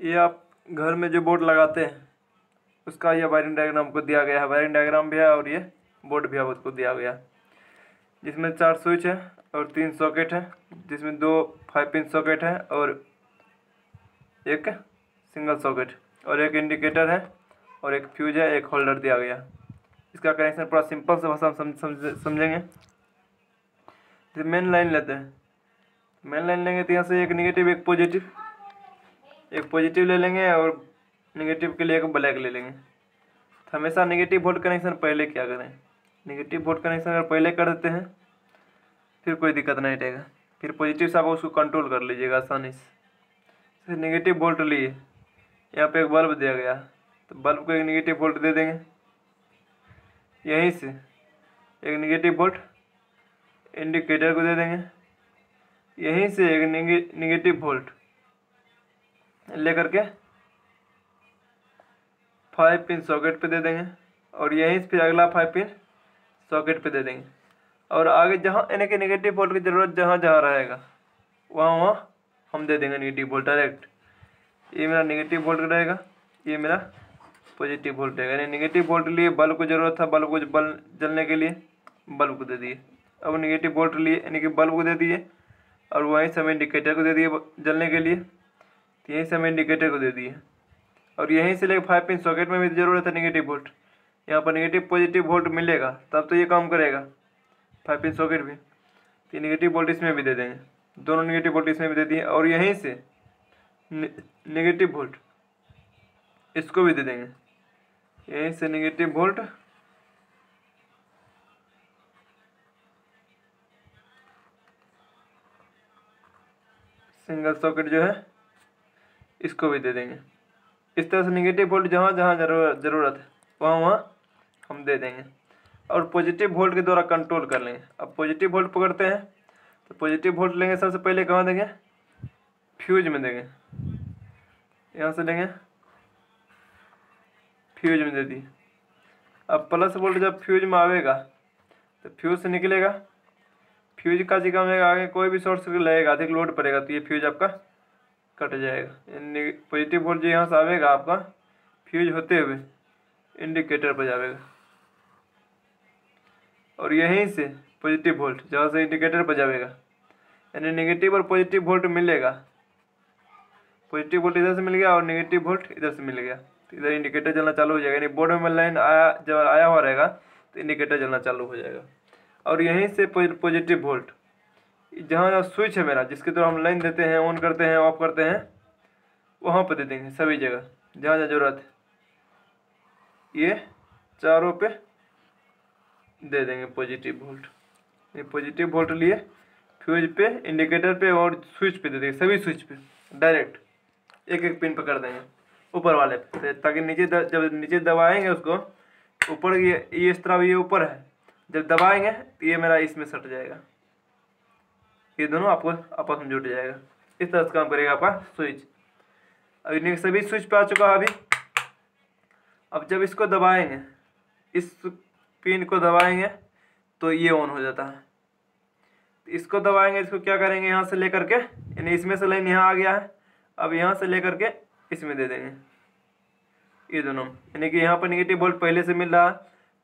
ये आप घर में जो बोर्ड लगाते हैं, उसका यह वायरिंग डायग्राम को दिया गया है। वायरिंग डायग्राम भी है और ये बोर्ड भी उसको दिया गया है। जिसमें चार स्विच है और तीन सॉकेट है। जिसमें दो फाइव पिन सॉकेट है और एक सिंगल सॉकेट। और एक इंडिकेटर है और एक फ्यूज है, एक होल्डर दिया गया इसका कनेक्शन पूरा सिंपल से भाषा में समझ समझेंगे। जैसे मेन लाइन लेते हैं। मेन लाइन लेंगे तो यहाँ से एक निगेटिव एक पॉजिटिव एक पॉजिटिव ले लेंगे और निगेटिव के लिए एक ब्लैक ले लेंगे। तो हमेशा निगेटिव वोल्ट कनेक्शन पहले क्या करें। निगेटिव वोल्ट कनेक्शन अगर पहले कर देते हैं, फिर कोई दिक्कत नहीं रहेगा। फिर पॉजिटिव से आप उसको कंट्रोल कर लीजिएगा आसानी से। फिर निगेटिव वोल्ट लिए। यहाँ पे एक बल्ब दिया गया। तो बल्ब को एक निगेटिव वोल्ट दे देंगे। यहीं से एक निगेटिव वोल्ट इंडिकेटर को दे देंगे। यहीं से एक निगेटिव वोल्ट लेकर के फाइव पिन सॉकेट पे दे देंगे और यहीं फिर अगला फाइव पिन सॉकेट पे दे देंगे। और आगे जहाँ यानी कि नेगेटिव वोल्ट की ज़रूरत जहाँ जहाँ रहेगा, वहाँ वहाँ हम दे देंगे नेगेटिव वोल्ट डायरेक्ट ये मेरा नेगेटिव वोल्ट रहेगा, ये मेरा पॉजिटिव वोल्ट रहेगा। यानी नेगेटिव वोल्ट लिए बल्ब को ज़रूरत था बल्ब को बल्ब जलने के लिए बल्ब को दे दिए। अब नेगेटिव वोल्ट लिए यानी कि बल्ब को दे दिए और वहीं से हमें इंडिकेटर को दे दिए जलने के लिए। तो यहीं से हमें इंडिकेटर को दे दिए। और यहीं से लेकर फाइव पिन सॉकेट में भी ज़रूरत है नेगेटिव वोल्ट यहाँ पर नेगेटिव पॉजिटिव वोल्ट मिलेगा, तब तो ये काम करेगा। फाइव पिन सॉकेट भी। तो नेगेटिव वोल्ट इसमें भी दे देंगे। दोनों नेगेटिव वोल्ट इसमें भी दे दिए और यहीं से नेगेटिव वोल्ट इसको भी दे देंगे। यहीं से नेगेटिव वोल्ट सिंगल सॉकेट जो है इसको भी दे देंगे। इस तरह से निगेटिव वोल्ट जहाँ जहाँ ज़रूरत ज़रूरत है, वहाँ वहाँ हम दे देंगे। और पॉजिटिव वोल्ट के द्वारा कंट्रोल कर लेंगे। अब पॉजिटिव वोल्ट पकड़ते हैं तो पॉजिटिव वोल्ट लेंगे सबसे पहले कहाँ देंगे? फ्यूज में देंगे। यहाँ से लेंगे। फ्यूज में दे दिए। अब प्लस वोल्ट जब फ्यूज में आवेगा तो फ्यूज से निकलेगा। फ्यूज का जी में आगे कोई भी सोर्स लगेगा, अधिक लोड पड़ेगा तो ये फ्यूज आपका कट जाएगा। पॉजिटिव वोल्ट जो यहाँ से आवेगा आपका फ्यूज होते हुए इंडिकेटर पर जाएगा और यहीं से पॉजिटिव वोल्ट जहाँ से इंडिकेटर पर जाएगा यानी नेगेटिव और पॉजिटिव वोल्ट मिलेगा। पॉजिटिव वोल्ट इधर से मिल गया और नेगेटिव वोल्ट इधर से मिल गया। तो इधर इंडिकेटर जलना चालू हो जाएगा। यानी बोर्ड में लाइन आया, जब आया हुआ रहेगा तो इंडिकेटर जलना चालू हो जाएगा। और यहीं से पॉजिटिव वोल्ट जहाँ जहाँ स्विच है मेरा, जिसके द्वारा हम लाइन देते हैं, ऑन करते हैं, ऑफ़ करते हैं, वहाँ पर दे देंगे सभी जगह, जहाँ जहाँ ज़रूरत है। ये चारों पे दे देंगे पॉजिटिव वोल्ट ये पॉजिटिव वोल्ट लिए फ्यूज पे इंडिकेटर पे और स्विच पे दे देंगे, सभी स्विच पे डायरेक्ट एक एक पिन पकड़ देंगे, ऊपर वाले पे। ताकि नीचे जब नीचे दबाएँगे उसको, ऊपर ये इस तरह ये ऊपर है, जब दबाएँगे तो ये मेरा इसमें सट जाएगा। ये दोनों आपको, आपस में जुट जाएगा। इस तरह से काम करेगा आपका स्विच अभी सभी स्विच पे आ चुका है अभी। अब जब इसको दबाएँगे, इस पिन को दबाएँगे तो ये ऑन हो जाता है। इसको दबाएँगे, इसको क्या करेंगे, यहाँ से लेकर के, यानी इसमें से लाइन यहाँ आ गया है। अब यहाँ से लेकर के इसमें दे देंगे। ये दोनों, यानी कि यहाँ पर निगेटिव वोल्ट पहले से मिल रहा है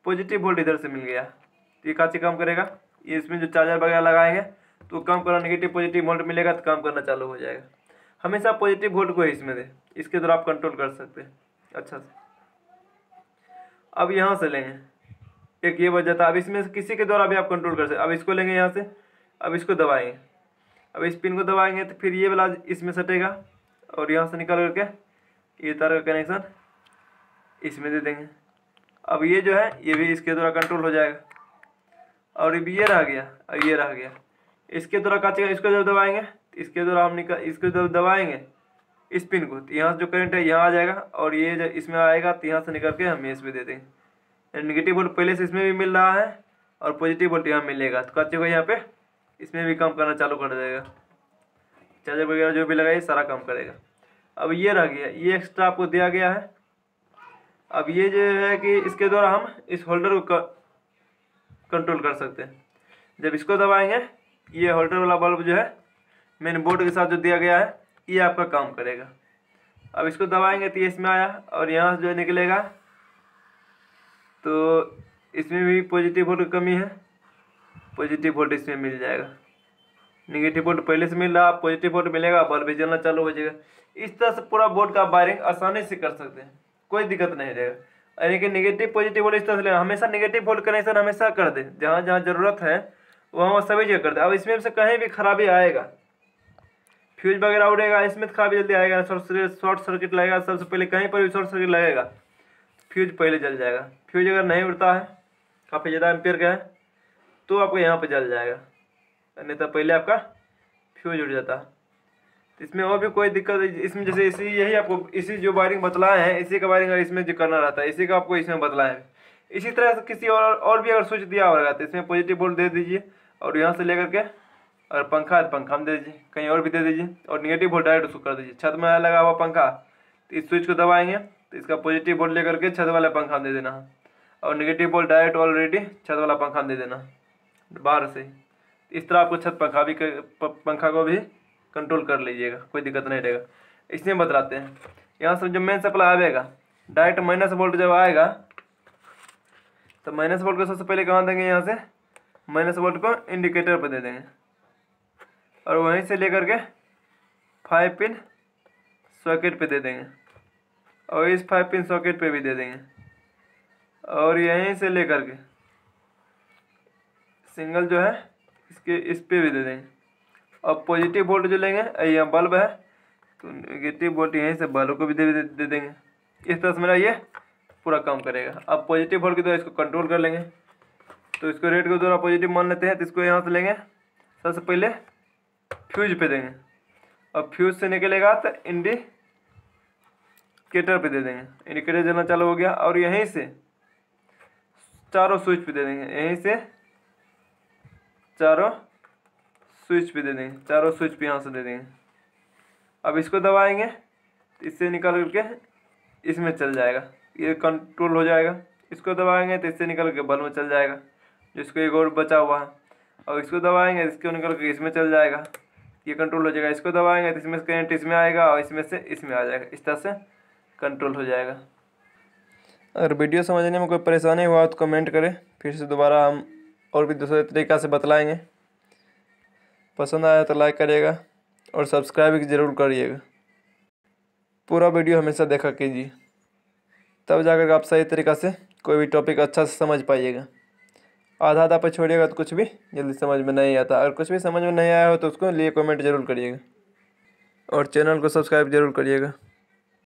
पॉजिटिव वोल्ट इधर से मिल गया। तो ये काची काम करेगा। ये इसमें जो चार्जर वगैरह लगाएँगे तो काम करना नेगेटिव पॉजिटिव वोल्ट मिलेगा तो काम करना चालू हो जाएगा। हमेशा पॉजिटिव वोल्ट को ही इसमें दे। इसके द्वारा आप कंट्रोल कर सकते हैं। अच्छा अब यहाँ से लेंगे। एक ये वजह था अब इसमें से किसी के द्वारा भी आप कंट्रोल कर सकते अब इसको लेंगे यहाँ से। अब इसको दबाएँगे। अब इस पिन को दबाएँगे तो फिर ये वाला इसमें सटेगा। और यहाँ से निकल करके ये तार का कनेक्शन इसमें दे देंगे। अब ये जो है, ये भी इसके द्वारा कंट्रोल हो जाएगा। और ये रह गया। और ये रह गया। इसके द्वारा काटेगा इसको जब दबाएँगे। इसके द्वारा हम निकल, इसको जब दबाएँगे। इस पिन को। तो यहाँ से जो करंट है, यहाँ आ जाएगा। और ये जब इसमें आएगा तो यहाँ से निकल के हम इसमें दे देंगे। नेगेटिव वोल्ट पहले से इसमें भी मिल रहा है, और पॉजिटिव वोल्ट यहाँ मिलेगा। तो कच्चे को यहाँ पे? इसमें भी काम करना चालू कर देगा। चार्जर वगैरह जो भी लगाइए, सारा काम करेगा। अब ये रह गया। ये एक्स्ट्रा आपको दिया गया है। अब ये जो है कि इसके द्वारा हम इस होल्डर को कंट्रोल कर सकते हैं। जब इसको दबाएँगे ये होल्डर वाला बल्ब जो है मेन बोर्ड के साथ जो दिया गया है, ये आपका काम करेगा। अब इसको दबाएँगे तो ये इसमें आया और यहाँ से जो निकलेगा। तो इसमें भी पॉजिटिव वोल्ट की कमी है। पॉजिटिव वोल्ट इसमें मिल जाएगा। निगेटिव वोल्ट पहले से मिल रहा पॉजिटिव वोल्ट मिलेगा बल्ब भी जलना चालू हो जाएगा। इस तरह से पूरा बोर्ड का वायरिंग आसानी से कर सकते हैं। कोई दिक्कत नहीं रहेगा। यानी कि निगेटिव पॉजिटिव वोल्ट इस तरह से हमेशा निगेटिव वोल्ट कनेक्शन हमेशा कर दे, जहाँ जहाँ ज़रूरत है वहाँ सभी जगह करते दे अब इसमें से कहीं भी खराबी आएगा, फ्यूज वगैरह उड़ेगा, इसमें तो खराबी जल्दी आएगा, शॉर्ट सर्किट लगेगा, सबसे पहले कहीं पर भी शॉर्ट सर्किट लगेगा, फ्यूज पहले जल जाएगा। फ्यूज अगर नहीं उड़ता है, काफ़ी ज़्यादा एम्पियर का है तो आपको यहाँ पर जल जाएगा। नहीं तो पहले आपका फ्यूज उड़ जाता। तो इसमें और भी कोई दिक्कत इसमें जैसे इसी यही आपको, इसी जो वायरिंग बतलाए हैं, इसी का वायरिंग अगर इसमें जो करना रहता है, इसी का आपको इसमें बतलाए हैं। इसी तरह से किसी और और भी अगर स्विच दिया होगा तो इसमें पॉजिटिव वोल्ट दे दीजिए। और यहाँ से लेकर के, और पंखा है तो पंखा में दे दीजिए, कहीं और भी दे दीजिए, और निगेटिव वोल्ट डायरेक्ट उसको कर दीजिए। छत में लगा हुआ पंखा तो इस स्विच को दबाएँगे तो इसका पॉजिटिव वोल्ट लेकर के छत वाला पंखा दे देना। और निगेटिव वोल्ट डायरेक्ट ऑलरेडी छत वाला पंखा दे देना, बाहर से। इस तरह आपको छत पंखा भी पंखा को भी कंट्रोल कर लीजिएगा, कोई दिक्कत नहीं रहेगा। इसमें बतलाते हैं। यहाँ से जो मेन सप्लाई आएगा डायरेक्ट माइनस वोल्ट जब आएगा तो माइनस वोल्ट को सबसे पहले कहाँ देंगे यहाँ से? माइनस वोल्ट को इंडिकेटर पर दे देंगे। और वहीं से लेकर के फाइव पिन सॉकेट पे दे देंगे। और इस फाइव पिन सॉकेट पे भी दे देंगे। और यहीं से लेकर के सिंगल जो है इसके इस पे भी दे देंगे। और पॉजिटिव वोल्ट जो लेंगे यहाँ बल्ब है तो नेगेटिव वोल्ट यहीं से बल्ब को भी दे, दे, देंगे। इस तरह से मेरा ये पूरा काम करेगा। अब पॉजिटिव वोल्ट की तो इसको कंट्रोल कर लेंगे। तो इसको रेड को द्वारा पॉजिटिव मान लेते हैं तो इसको यहाँ से लेंगे। सबसे पहले फ्यूज पे देंगे। अब फ्यूज से निकलेगा तो इंडिकेटर पे दे देंगे। इंडिकेटर जलना चालू हो गया और यहीं से चारों स्विच पे दे देंगे। यहीं से चारों स्विच पे दे देंगे। चारों स्विच पे यहाँ से दे देंगे। अब इसको दबाएँगे तो इससे निकल करके इसमें चल जाएगा। ये कंट्रोल हो जाएगा। इसको दबाएँगे तो इससे निकल के बल्ब में चल जाएगा। जिसको एक और बचा हुआ है। और इसको दबाएँगे, इसको निकल के इसमें चल जाएगा। ये कंट्रोल हो जाएगा। इसको दबाएँगे तो इसमें करेंट इसमें आएगा और इसमें से इसमें आ जाएगा। इस तरह से कंट्रोल हो जाएगा। अगर वीडियो समझने में कोई परेशानी हुआ तो कमेंट करें। फिर से दोबारा हम और भी दूसरे तरीक़ा से बतलाएँगे। पसंद आया तो लाइक करिएगा और सब्सक्राइब ज़रूर करिएगा। पूरा वीडियो हमेशा देखा कीजिए। तब जाकर आप सही तरीक़ा से कोई भी टॉपिक अच्छा से समझ पाइएगा। आधा आधा पर छोड़िएगा तो कुछ भी, जल्दी समझ में नहीं आता। अगर कुछ भी समझ में नहीं आया हो तो उसको लिए कमेंट ज़रूर करिएगा। और चैनल को सब्सक्राइब ज़रूर करिएगा।